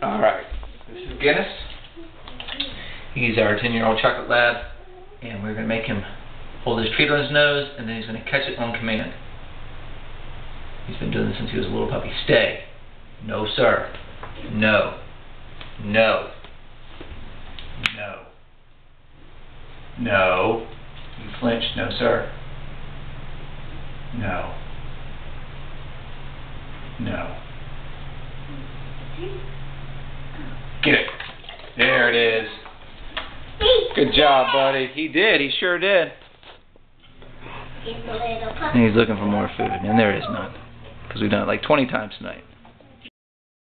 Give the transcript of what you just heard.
Alright, this is Guinness. He's our 10 year old chocolate lab, and we're going to make him hold his treat on his nose, and then he's going to catch it on command. He's been doing this since he was a little puppy. Stay. No, sir. No. No. No. No. You flinched. No, sir. No. No. Get it. There it is. Good job, buddy. He did. He sure did. Just a little puppy. And he's looking for more food, and there is none. Because we've done it like 20 times tonight.